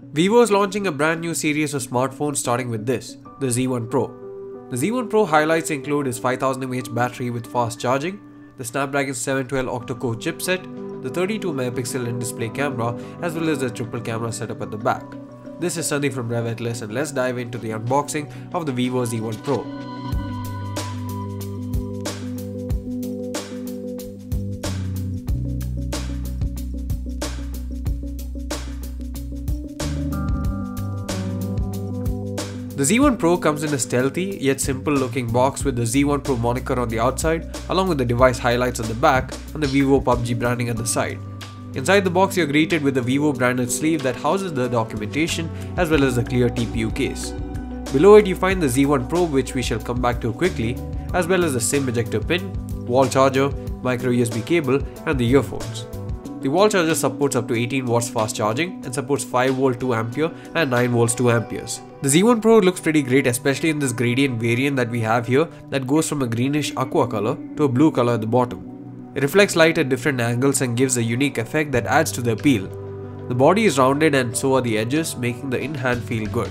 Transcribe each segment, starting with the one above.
Vivo is launching a brand new series of smartphones starting with this, the Z1 Pro. The Z1 Pro highlights include its 5000 mAh battery with fast charging, the Snapdragon 712 octa-core chipset, the 32 megapixel in-display camera as well as the triple camera setup at the back. This is Sandeep from Rev and let's dive into the unboxing of the Vivo Z1 Pro. The Z1 Pro comes in a stealthy yet simple looking box with the Z1 Pro moniker on the outside along with the device highlights on the back and the Vivo PUBG branding at the side. Inside the box you're greeted with the Vivo branded sleeve that houses the documentation as well as the clear TPU case. Below it you find the Z1 Pro which we shall come back to quickly as well as the SIM ejector pin, wall charger, micro USB cable and the earphones. The wall charger supports up to 18 watts fast charging and supports 5 volt 2 ampere and 9 volts 2 amperes. The Z1 Pro looks pretty great especially in this gradient variant that we have here that goes from a greenish aqua color to a blue color at the bottom. It reflects light at different angles and gives a unique effect that adds to the appeal. The body is rounded and so are the edges making the in-hand feel good.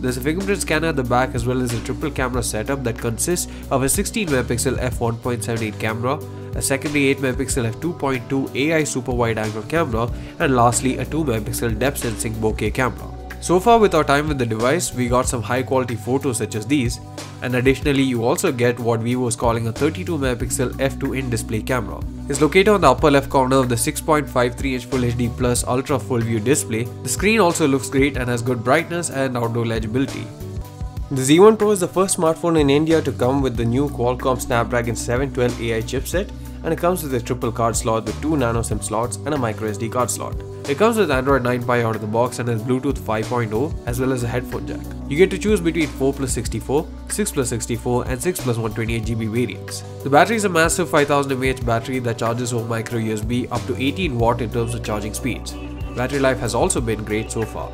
There's a fingerprint scanner at the back as well as a triple camera setup that consists of a 16 megapixel f1.78 camera, a secondary 8 megapixel f2.2 AI super wide angle camera, and lastly a 2 megapixel depth sensing bokeh camera. So far with our time with the device, we got some high quality photos such as these, and additionally you also get what Vivo is calling a 32 megapixel f2 in-display camera. It's located on the upper left corner of the 6.53 inch Full HD Plus Ultra Full View display. The screen also looks great and has good brightness and outdoor legibility. The Z1 Pro is the first smartphone in India to come with the new Qualcomm Snapdragon 712 AI chipset and it comes with a triple card slot with two nano SIM slots and a micro SD card slot. It comes with Android 9 Pie out of the box and has Bluetooth 5.0 as well as a headphone jack. You get to choose between 4 plus 64, 6 plus 64 and 6 plus 128GB variants. The battery is a massive 5000 mAh battery that charges over micro USB up to 18 watt in terms of charging speeds. Battery life has also been great so far.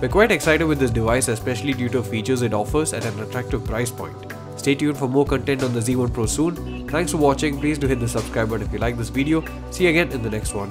We're quite excited with this device especially due to features it offers at an attractive price point. Stay tuned for more content on the Z1 Pro soon. Thanks for watching. Please do hit the subscribe button if you like this video. See you again in the next one.